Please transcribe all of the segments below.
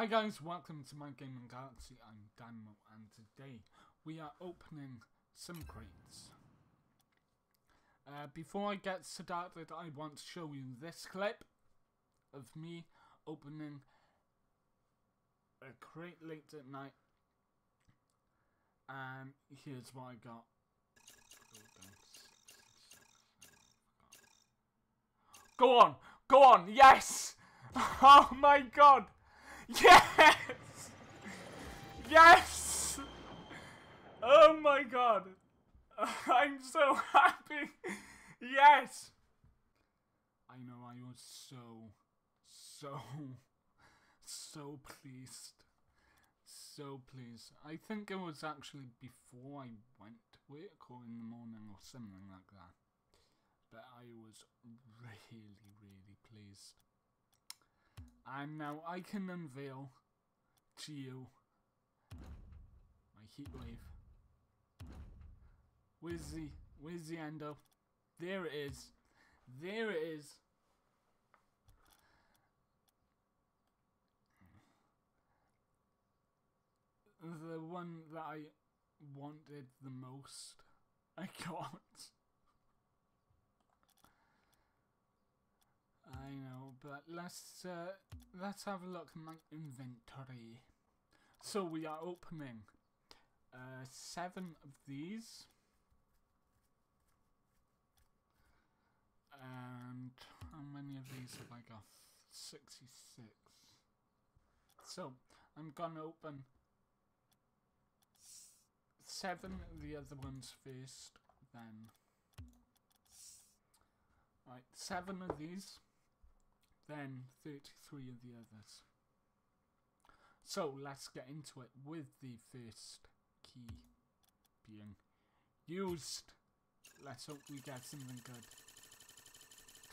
Hi guys, welcome to my gaming galaxy. I'm Damo, and today we are opening some crates. Uh, before I get started, I want to show you this clip of me opening a crate late at night. And here's what I got. Go on! Go on! Yes! Oh my god! Yes! Yes! Oh my god! I'm so happy! Yes! I know I was so, so, so pleased. So pleased. I think it was actually before I went to work or in the morning or something like that. But I was really, really pleased. And now I can unveil to you my heat wave. Where's the where's the endo? There it is. There it is. The one that I wanted the most. I got. I but let's uh, let's have a look at my inventory. So we are opening uh, seven of these, and how many of these have I got? Sixty-six. So I'm gonna open seven of the other ones first, then. Right, seven of these then 33 of the others. So let's get into it with the first key being used. Let's hope we get something good.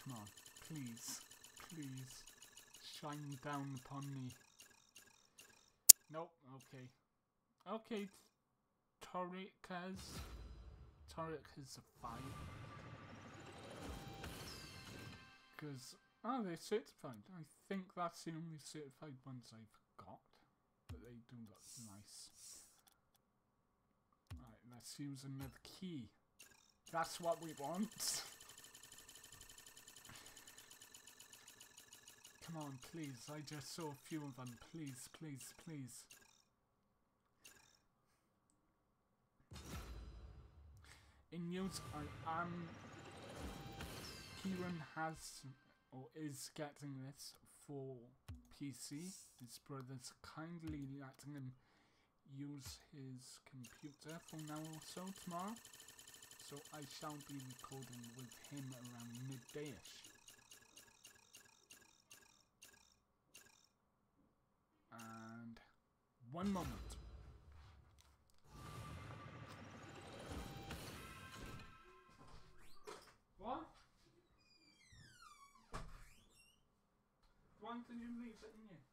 Come on, please, please, shine down upon me. Nope, okay. Okay, Torikaz. Torik is a 5. Because Oh, they're certified. I think that's the only certified ones I've got. But they do look nice. Let's use another key. That's what we want. Come on, please. I just saw a few of them. Please, please, please. In news, I am... Kieran has or is getting this for PC. His brother's kindly letting him use his computer for now or so tomorrow. So I shall be recording with him around middayish. And one moment. You leave it in here?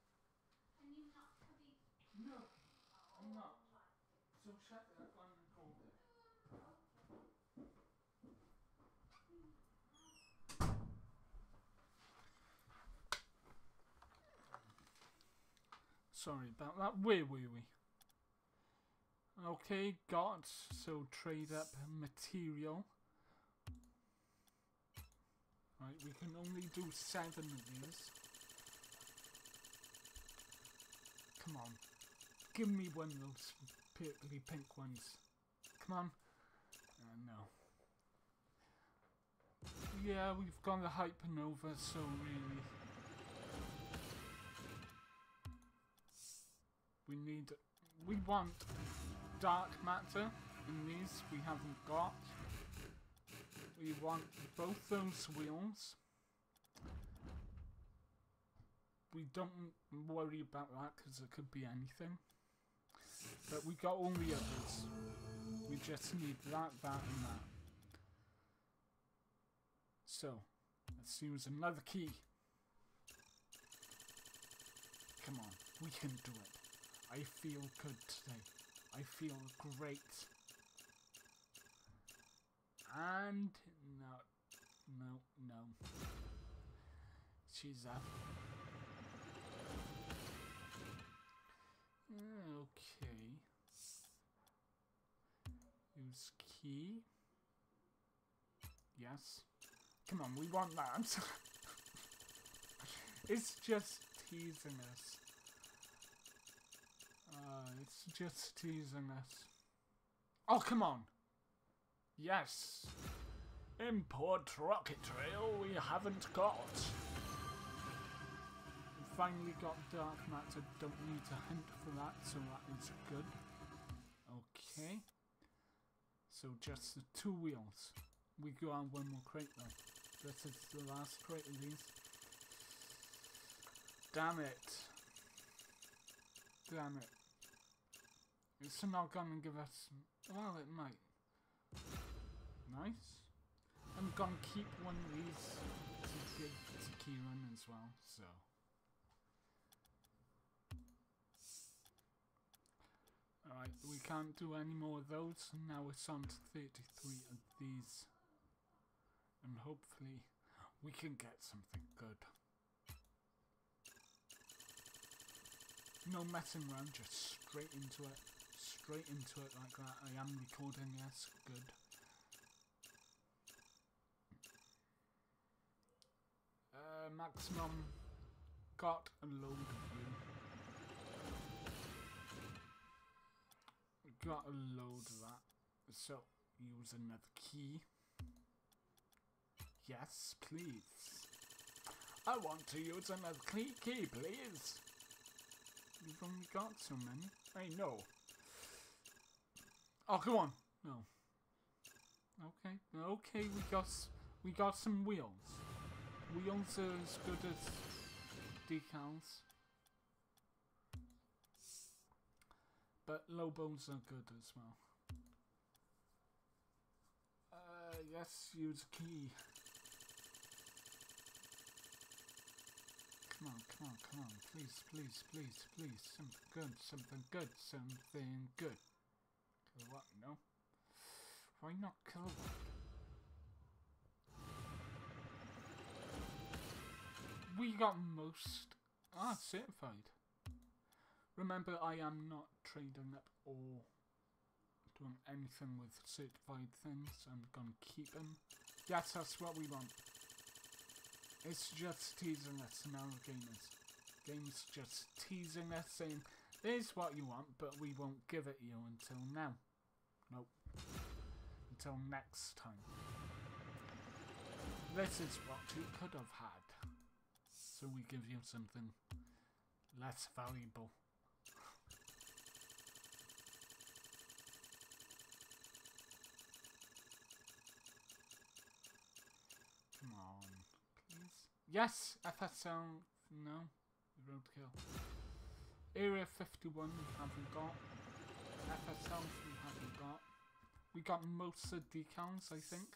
And you not cubby. No, oh. I'm not. So shut it up and record it. Sorry about that. Where were we? Okay, got so trade up material. Right, we can only do seven of these. Come on. Give me one of those purpley pink ones. Come on. Uh, no. Yeah, we've got the Hypernova, so really... We need... We want dark matter in these we haven't got. We want both those wheels we don't worry about that because it could be anything. But we got all the others. We just need that, that, and that. So, let's use another key. Come on, we can do it. I feel good today. I feel great. And no, no, no. She's up. Eh, okay. Use key. Yes. Come on, we want that. it's just teasing us. Uh, it's just teasing us. Oh, come on! Yes! Import rocket trail. we haven't got! Finally got dark matter. Don't need to hunt for that, so that is good. Okay. So just the two wheels. We go on one more crate though. This is the last crate of these. Damn it. Damn it. It's not gonna give us... Well, it might. Nice. I'm gonna keep one of these to give to Kieran as well, so... Alright, we can't do any more of those, now it's on to 33 of these. And hopefully we can get something good. No messing around, just straight into it. Straight into it like that. I am recording, yes, good. Uh, maximum got a load Got a load of that. So, use another key. Yes, please. I want to use another key, key please. You've only got so many. I know. Oh, come on. No. Okay. Okay, we got we got some wheels. Wheels are as good as decals. But low bones are good as well. Uh, yes, use key. Come on, come on, come on. Please, please, please, please. Something good, something good, something good. Kilowatt, no. Why not kilowatt? We got most. Ah, certified. Remember, I am not trading up or doing anything with certified things. I'm gonna keep them. Yes, that's what we want. It's just teasing us now, gamers. Game's just teasing us, saying, "Here's what you want, but we won't give it you until now." Nope. Until next time. This is what you could have had. So we give you something less valuable. Come on, Yes, FSL. No, roadkill. Area 51 we haven't got. FSL we haven't got. We got most of the decals, I think.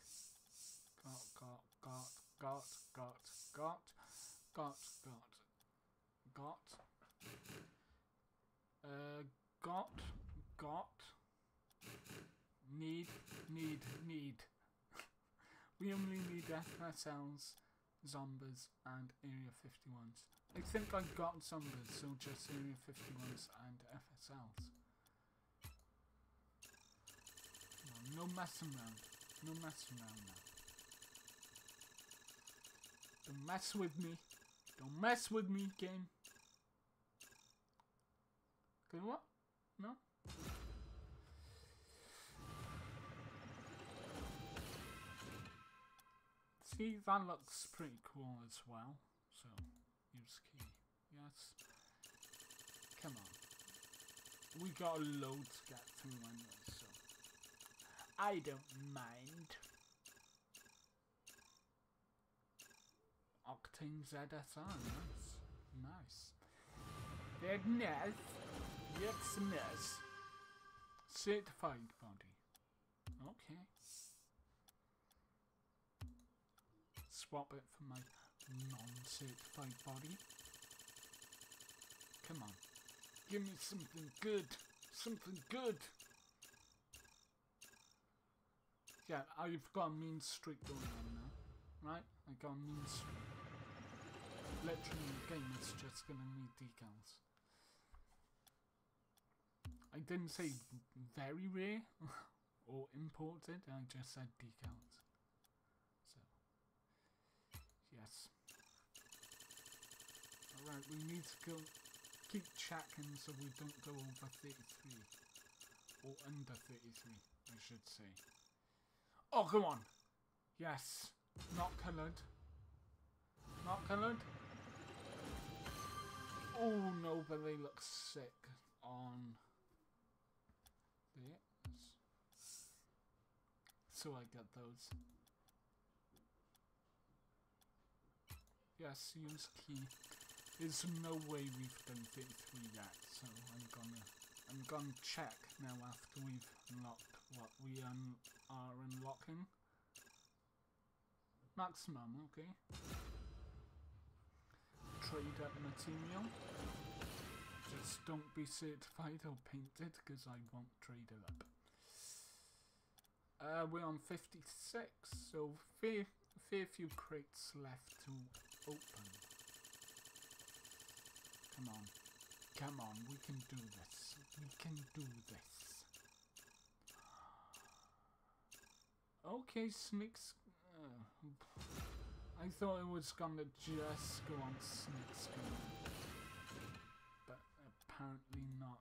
Got, got, got, got, got, got, got, got, got. Uh, got, got. Need, need, need. we only need FSLs, zombies, and Area 51s. I think I've got zombies, so just Area 51s and FSLs. On, no messing around. No messing around now. Don't mess with me. Don't mess with me, game. Okay, what? No? See, that looks pretty cool as well. So, use key. Yes. Come on. We got a load to get through anyway, so. I don't mind. Octane ZSR, nice. Nice. Very nice. Yes, nice. Certified body. Okay. Swap it for my non-certified body. Come on. Give me something good. Something good. Yeah, I've got a mean streak going on now. Right? I got a mean streak. Literally, the game is just gonna need decals. I didn't say very rare or imported. I just said decals. Yes. Alright, we need to go keep checking so we don't go over 33. Or under 33, I should say. Oh, come on! Yes. Not coloured. Not coloured. Oh no, but they look sick on this. So I get those. Yes, use key. There's no way we've done 33 yet, so I'm gonna I'm gonna check now after we've unlocked what we un are unlocking. Maximum, okay. Trade up material. Just don't be certified or painted because I won't trade it up. Uh, we're on 56, so fair, fair few crates left to open. Come on. Come on, we can do this. We can do this. Okay, snakes. Uh, I thought it was gonna just go on skin. But apparently not.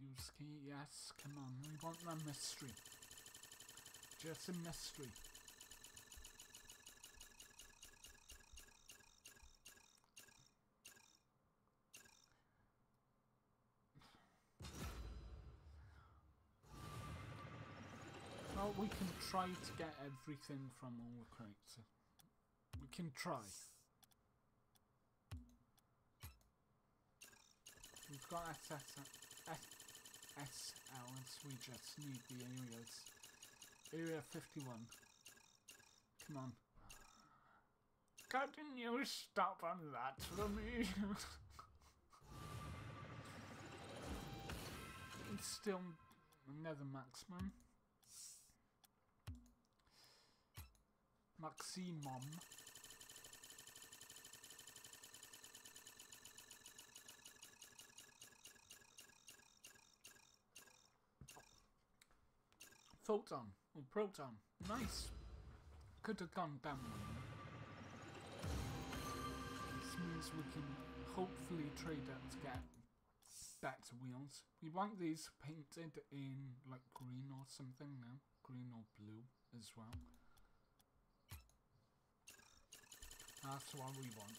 Use key, yes, come on, we want that mystery. Just a mystery. Well, we can try to get everything from all the crates. We can try. We've got SS, SL, we just need the areas. Area 51. Come on. Couldn't you stop on that for me? it's still another maximum. Maximum. Photon or proton. Nice. Could have gone down. This means we can hopefully trade up to get better wheels. We want these painted in like green or something now. Green or blue as well. That's what we want.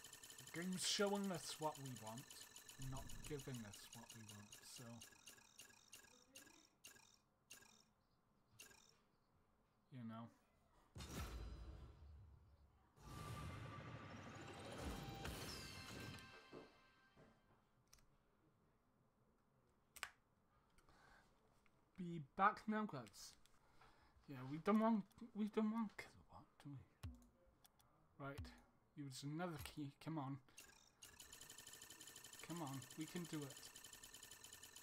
The game's showing us what we want, not giving us what we want, so... You know. Be back now, guys. Yeah, we don't want we don't want do we? Right. Use another key. Come on. Come on. We can do it.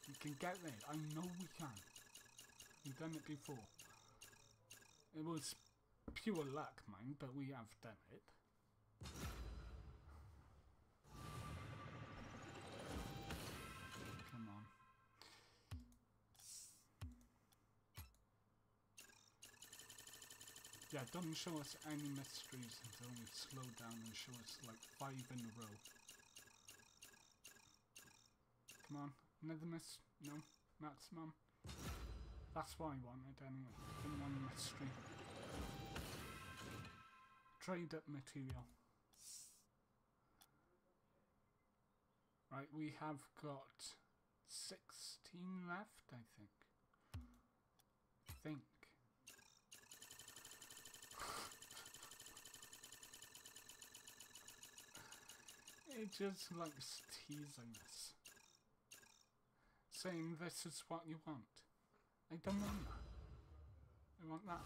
We can get there. I know we can. We've done it before. It was pure luck, mind, but we have done it. Yeah, don't show us any mysteries until we slow down and show us like five in a row. Come on, another miss? No, maximum. That's what I wanted anyway. Didn't want mystery. Trade up material. Right, we have got 16 left, I think. think. It just likes teasing us. Saying this is what you want. I don't want that. I want that.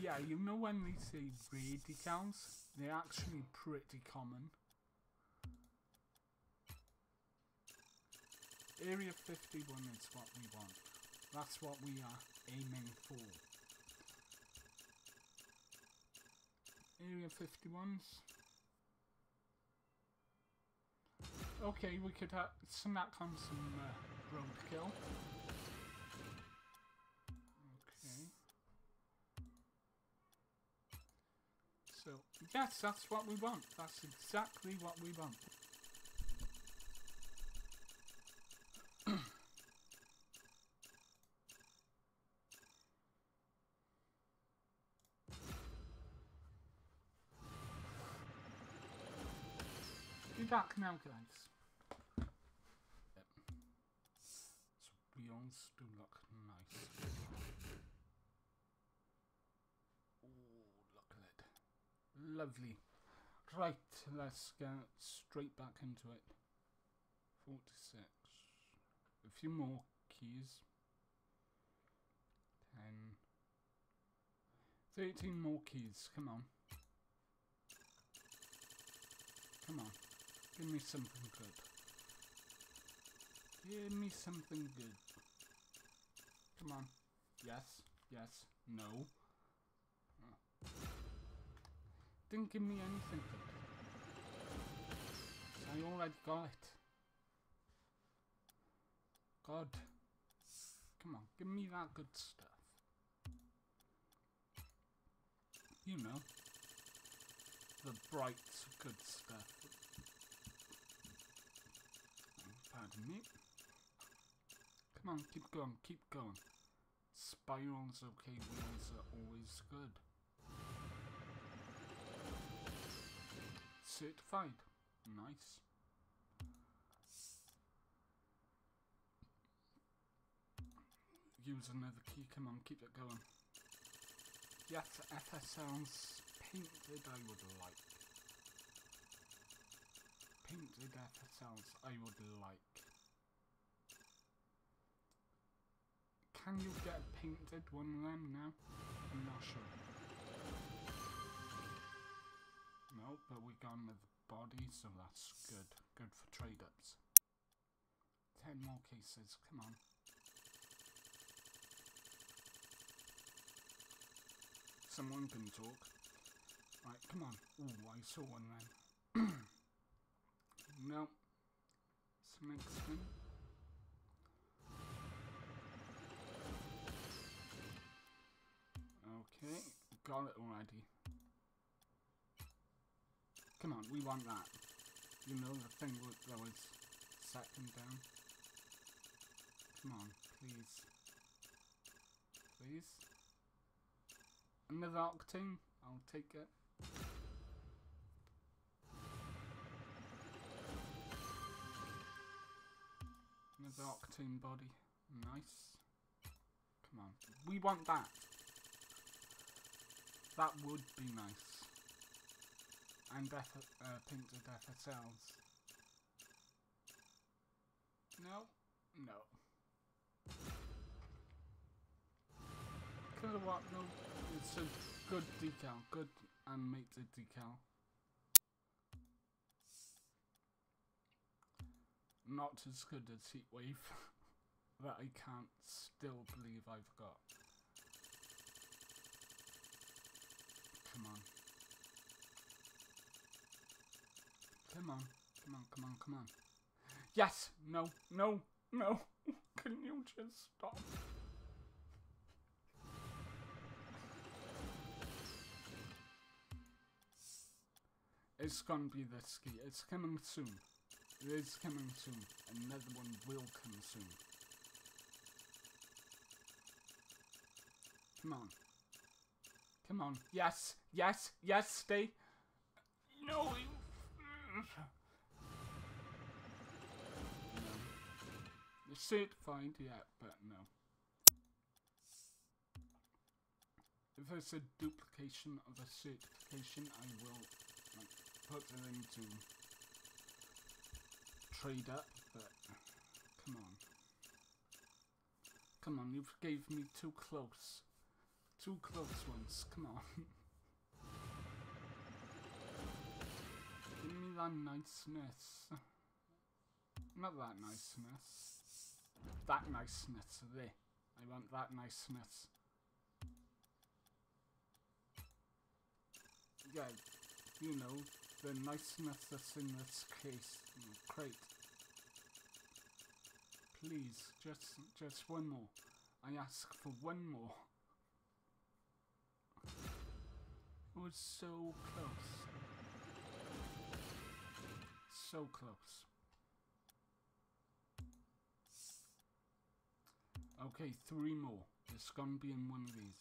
Yeah, you know when we say radicals? They're actually pretty common. Area 51 is what we want. That's what we are aiming for. Area 51s. okay, we could uh, snack on some uh, roadkill. Okay. So, yes, that's what we want. That's exactly what we want. Be back now, guys. Yep. Look nice. Oh, look at it. Lovely. Right, let's get straight back into it. 46. A few more keys. 10. 13 more keys, come on. Come on. Give me something good. Give me something good. Come on. Yes. Yes. No. Oh. Didn't give me anything good. I already got it. God. Come on. Give me that good stuff. You know. The bright good stuff. Come on, keep going, keep going. Spirals okay, wheels are always good. Certified. Nice. Use another key, come on, keep it going. Yes, FSL's painted I would like. Painted FSLs I would like. Can you get a painted one of them now? I'm not sure. No, but we him with the body, so that's good. Good for trade ups. Ten more cases, come on. Someone can talk. Right, come on. Ooh, I saw one then. no. Some X-Men. Okay, got it already. Come on, we want that. You know the thing that was second down. Come on, please. Please. Another octane? I'll take it. Another octane body. Nice. Come on. We want that. That would be nice. And F uh, painted FSLs. No? No. Kilowatt, no. It's a good decal. Good animated decal. Not as good as Heatwave. that I can't still believe I've got. Come on. Come on. Come on, come on, come on. Yes! No, no, no! Can you just stop? It's gonna be this key. It's coming soon. It is coming soon. Another one will come soon. Come on. Come on. Yes. Yes. Yes. Stay. No. You... no. You're certified yet, but no. If it's a duplication of a certification, I will like, put it into trade up, but come on. Come on, you gave me too close. Too close ones, come on. Give me that niceness. Not that niceness. That niceness there. I want that niceness. Yeah, you know, the niceness that's in this case, crate. Please. Just, just one more. I ask for one more. It was so close. So close. Okay, three more. It's gonna be in one of these.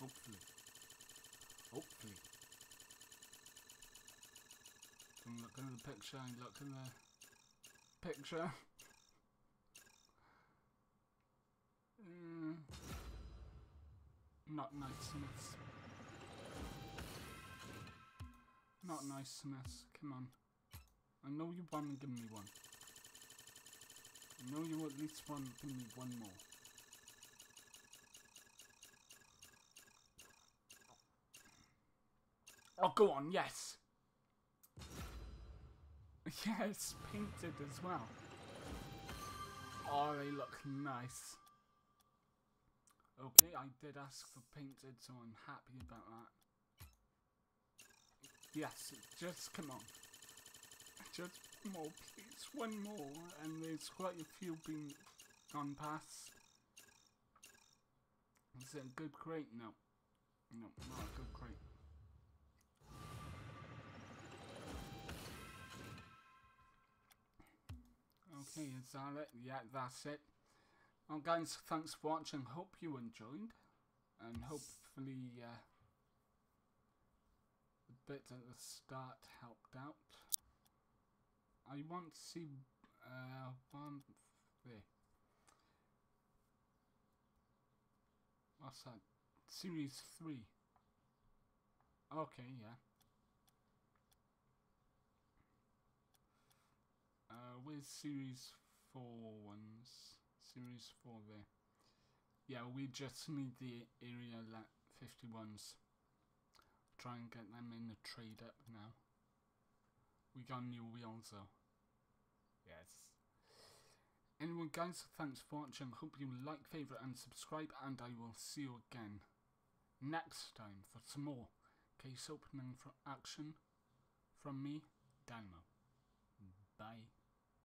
Hopefully. Hopefully. Don't look at the picture, look at the picture. Mm. Not niceness. Not niceness. Come on. I know you want to give me one. I know you at least want to give me one more. Oh, go on, yes! Yes, painted as well. Oh, they look nice. Okay, I did ask for painted, so I'm happy about that. Yes, just come on. Just more, please. One more, and there's quite a few being gone past. Is it a good crate? No. No, not a good crate. Okay, is that it? Yeah, that's it. Well, guys, thanks for watching. Hope you enjoyed. And hopefully, uh, the bit at the start helped out. I want to see, uh, one, there. What's that? Series 3. Okay, yeah. Uh, where's series 4 ones? Series 4 there. Yeah, we just need the area like 51s. Try and get them in the trade up now. We got new wheels though. Yes. Anyway guys, thanks for watching. Hope you like, favourite and subscribe and I will see you again next time for some more case opening for action from me, Dan-nimo. Mm-hmm. Bye.